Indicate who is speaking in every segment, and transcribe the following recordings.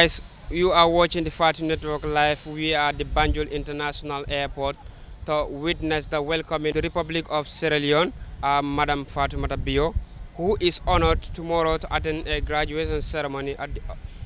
Speaker 1: Guys, you are watching the Fatu Network live. We are at the Banjul International Airport to witness the welcoming to the Republic of Sierra Leone, uh, Madam Fatoumata Bio, who is honored tomorrow to attend a graduation ceremony at the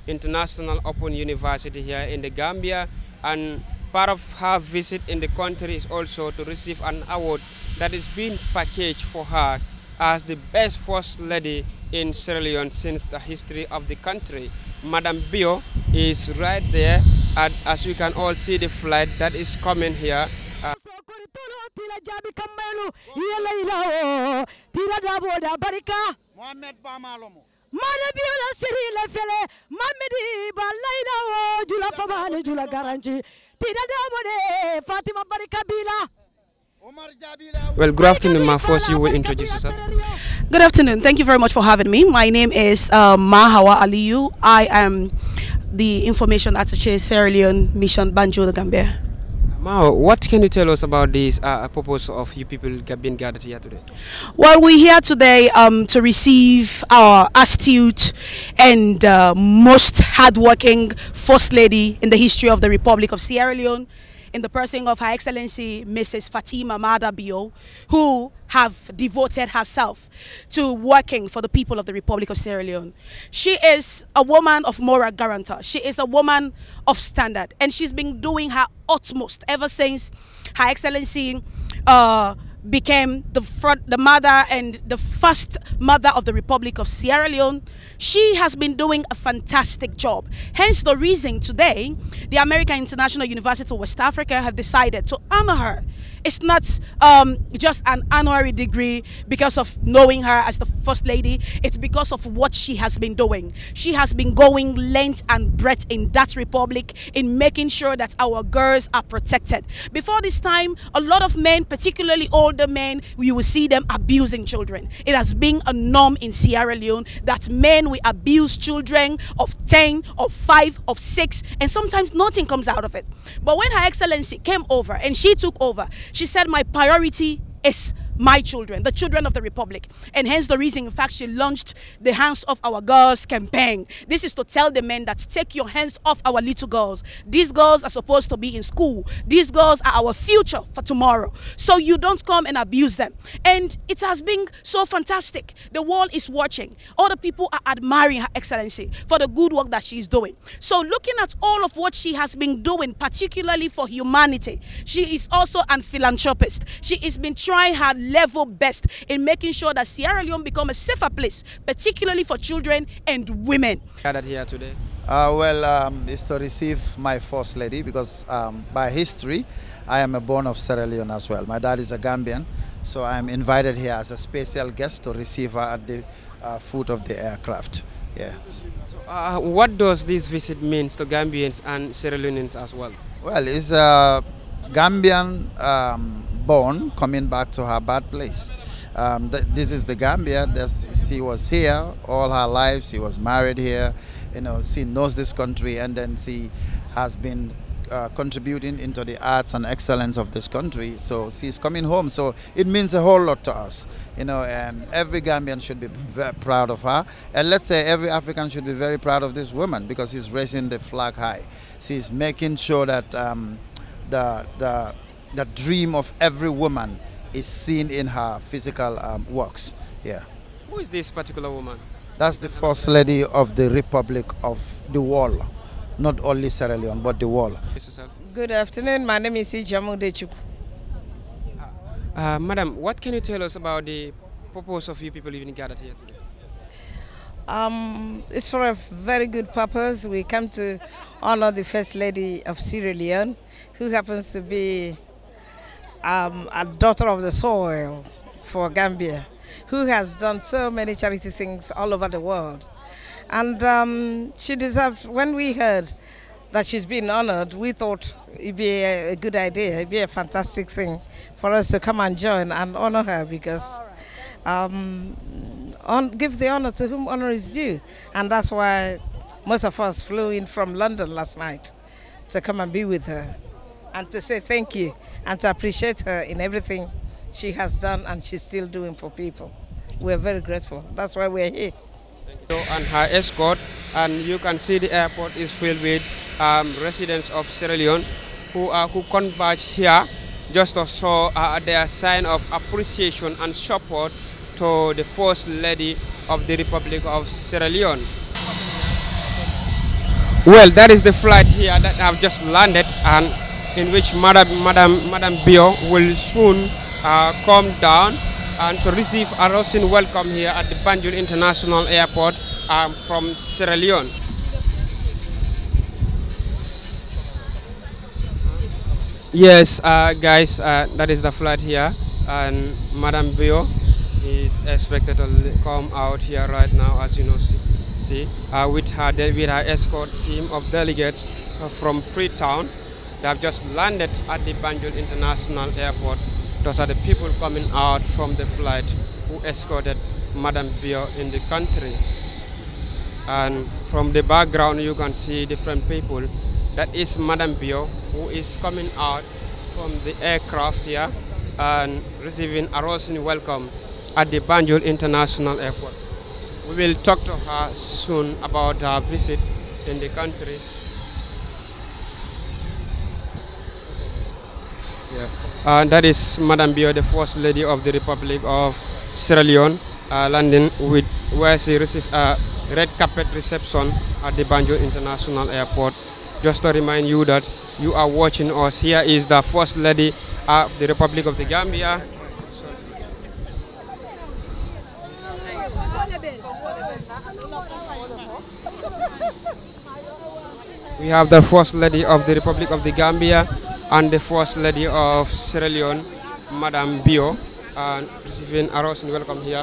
Speaker 1: International Open University here in the Gambia. And part of her visit in the country is also to receive an award that is being packaged for her as the best first lady in Sierra Leone since the history of the country. Madam Bio is right there, and as you can all see the flight that is coming here. Uh,
Speaker 2: Mohamed Bamalomo.
Speaker 3: Mana biola siri le fele mamedi ba laila o jula famale jula garanji tida damode Fatima Barika Bila
Speaker 2: Omar Jabila.
Speaker 1: well, good afternoon, ma. First, you will introduce yourself.
Speaker 4: Good afternoon. Thank you very much for having me. My name is uh, Mahawa Aliyu. I am the Information Attaché Sierra Leone Mission Banjul, the Gambia.
Speaker 1: Ma, what can you tell us about this uh, purpose of you people being gathered here today?
Speaker 4: Well, we're here today um, to receive our astute and uh, most hardworking First Lady in the history of the Republic of Sierra Leone, in the person of Her Excellency Mrs. Fatima Maada Bio, who have devoted herself to working for the people of the Republic of Sierra Leone. She is a woman of moral guarantor. She is a woman of standard, and she's been doing her utmost ever since Her Excellency uh, became the front, the mother and the first mother of the Republic of Sierra Leone. She has been doing a fantastic job. Hence the reason today the American International University of West Africa have decided to honor her. It's not um, just an honorary degree because of knowing her as the first lady. It's because of what she has been doing. She has been going length and breadth in that republic in making sure that our girls are protected. Before this time, a lot of men, particularly older men, you will see them abusing children. It has been a norm in Sierra Leone that men will abuse children of 10, of 5, of 6, and sometimes nothing comes out of it. But when Her Excellency came over and she took over, she said, My priority is my children, the children of the Republic. And hence the reason, in fact, she launched the Hands Off Our Girls campaign. This is to tell the men that take your hands off our little girls. These girls are supposed to be in school. These girls are our future for tomorrow. So you don't come and abuse them. And it has been so fantastic. The world is watching. All the people are admiring Her Excellency for the good work that she is doing. So looking at all of what she has been doing, particularly for humanity, she is also an philanthropist. She has been trying her level best in making sure that Sierra Leone become a safer place, particularly for children and women.
Speaker 1: Gathered here today.
Speaker 2: Uh, well, um, it's to receive my first lady because um, by history, I am a born of Sierra Leone as well. My dad is a Gambian, so I'm invited here as a special guest to receive her at the uh, foot of the aircraft. Yeah.
Speaker 1: So, uh, what does this visit mean to Gambians and Sierra Leoneans as well?
Speaker 2: Well, it's a Gambian um, born coming back to her birthplace. Um, th this is the Gambia. This, she was here all her life. She was married here. You know, she knows this country, and then she has been uh, contributing into the arts and excellence of this country. So she's coming home. So it means a whole lot to us. You know, and every Gambian should be very proud of her. And let's say every African should be very proud of this woman because she's raising the flag high. She's making sure that um, the, the, the dream of every woman is seen in her physical um, works. Yeah.
Speaker 1: Who is this particular woman?
Speaker 2: That's the first lady of the Republic of the World. Not only Sierra Leone, but the world.
Speaker 1: Introduce yourself.
Speaker 5: Good afternoon. My name is Ijamu Dechuk.
Speaker 1: Uh, madam, what can you tell us about the purpose of you people even gathered here today?
Speaker 5: Um, it's for a very good purpose. We come to honor the First Lady of Sierra Leone, who happens to be um, a daughter of the soil for Gambia, who has done so many charity things all over the world. And um, she deserved, when we heard that she's been honored, we thought it'd be a, a good idea, it'd be a fantastic thing for us to come and join and honor her because um, on, give the honor to whom honor is due. And that's why most of us flew in from London last night to come and be with her and to say thank you and to appreciate her in everything she has done and she's still doing for people. We're very grateful. That's why we're here.
Speaker 1: and her escort and you can see the airport is filled with um, residents of Sierra Leone who, uh, who converge here just to show uh, their sign of appreciation and support to the First Lady of the Republic of Sierra Leone. Well, that is the flight here that I've just landed and in which Madam, Madam, Madam Bio will soon uh, come down and to receive a rousing welcome here at the Banjul International Airport um, from Sierra Leone. Yes, uh, guys, uh, that is the flight here, and Madam Bio is expected to come out here right now, as you know. See, see uh, with her with her escort team of delegates from Freetown. They have just landed at the Banjul International Airport. Those are the people coming out from the flight who escorted Madam Bio in the country. And from the background, you can see different people. That is Madam Bio, who is coming out from the aircraft here and receiving a rousing welcome at the Banjul International Airport. We will talk to her soon about her visit in the country. That is Madam Bio, the First Lady of the Republic of Sierra Leone, uh, landing with where she received a red carpet reception at the Banjul International Airport. Just to remind you that you are watching us. Here is the First Lady of the Republic of the Gambia. We have the First Lady of the Republic of the Gambia and the First Lady of Sierra Leone, Madame Bio, and receiving a welcome here.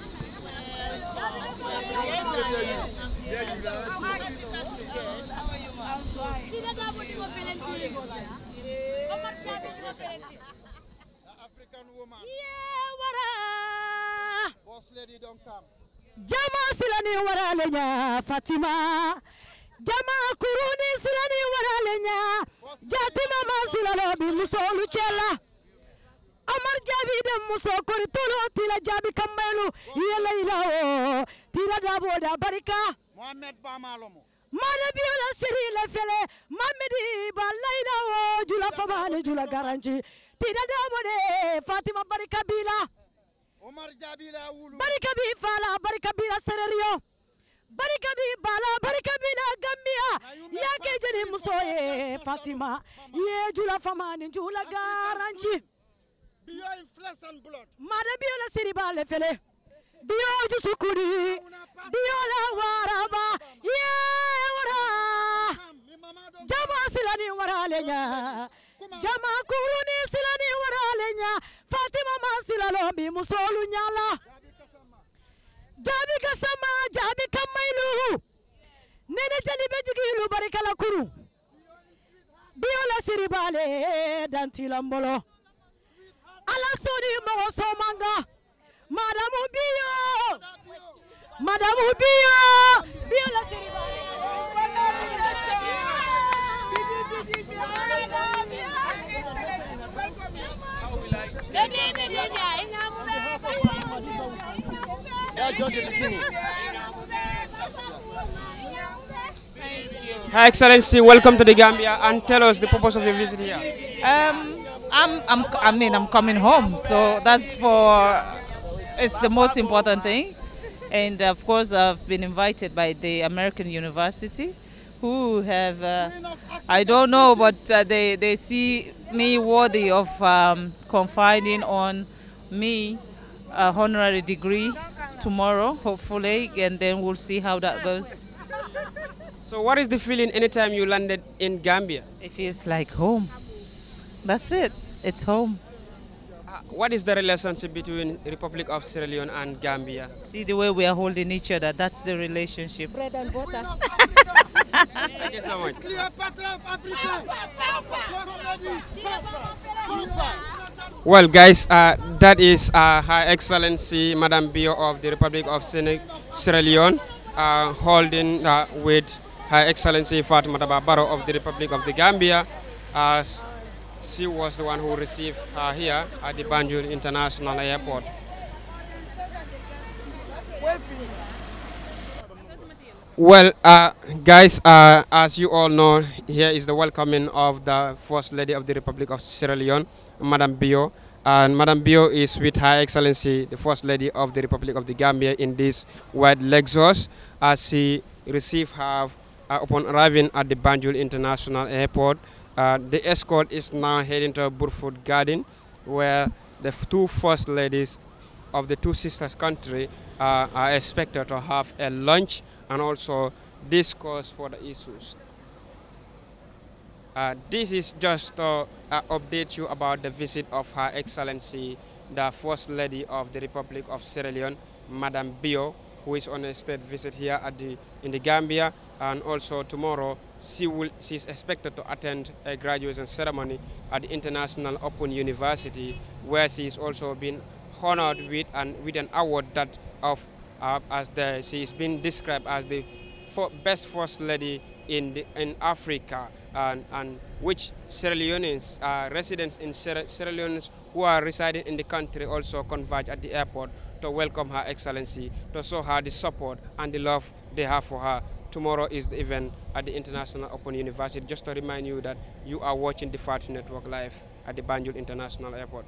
Speaker 2: African woman.
Speaker 3: wara.
Speaker 2: Boss lady don't come.
Speaker 3: jama silani wara lenya fatima. Jama kuruni silani wara lenya. Jatima ma silalo bi musolu cella amar jabi dem muso kori tolo tila jabi kammaylu yela ilawo tira dabo da barika.
Speaker 2: Mohamed Bamalomo.
Speaker 3: mana biyola siri le fele mamidi ba laila o jula famani jula garanji. Tira dabo de fatima barika bila.
Speaker 2: Omar Jabila Wulu.
Speaker 3: barika bi fala barika bi sererio. Barika bi bala barika bi la gambia ya ke jeni muso ye eh, fatima. Ye jula famani jula garanji
Speaker 2: Bio in flesh and blood.
Speaker 3: Mada bio la siriba le fele. Bio jusukuri. Bio la waraba. Ye wara. Jama silani waralenya. Jama kuruni silani waralenya. Fatima masilalo bi musolu nyala. Jabi kasama jabi kamailu. Nene jalibe jigilu barikala kuru. Bio la siribale dantilambolo. Ala soni mogo somanga madamu biyo madamu biyo biyola siribale
Speaker 1: Her Excellency, welcome to the Gambia and tell us the purpose of your visit here.
Speaker 6: Um, I'm, I'm, I mean, I'm coming home, so that's for, it's the most important thing. And of course, I've been invited by the American University, who have, uh, I don't know, but uh, they, they see me worthy of um, confiding on me a honorary degree tomorrow, hopefully, and then we'll see how that goes.
Speaker 1: So what is the feeling anytime you landed in Gambia?
Speaker 6: It feels like home. That's it. It's home.
Speaker 1: Uh, what is the relationship between Republic of Sierra Leone and Gambia?
Speaker 6: See the way we are holding each other. That's the relationship.
Speaker 3: Bread and butter.
Speaker 1: Thank you so much. Well, guys, uh, that is uh, Her Excellency Madame Bio of the Republic of Sierra Leone uh, holding uh, with Her Excellency Fatoumatta Barrow of the Republic of the Gambia as she was the one who received her here at the Banjul International Airport. Well, uh, guys, uh, as you all know, here is the welcoming of the First Lady of the Republic of Sierra Leone, Madame Bio. And Madame Bio is with Her Excellency, the First Lady of the Republic of the Gambia in this white Lexus as she received her uh, upon arriving at the Banjul International Airport. Uh, the escort is now heading to Burfoot Garden where the two First Ladies of the two sisters country uh, are expected to have a lunch and also discuss for the issues. Uh, this is just to uh, update you about the visit of Her Excellency, the First Lady of the Republic of Sierra Leone, Madame Bio, who is on a state visit here at the in the Gambia, and also tomorrow she will she is expected to attend a graduation ceremony at the International Open University, where she is also being honored with an with an award that of uh, as the she is being described as the best first lady in the, in Africa, and, and which Sierra Leoneans, uh, residents in Sierra, Sierra Leoneans who are residing in the country also converge at the airport to welcome Her Excellency, to show her the support and the love they have for her. Tomorrow is the event at the International Open University. Just to remind you that you are watching the Fatu Network live at the Banjul International Airport.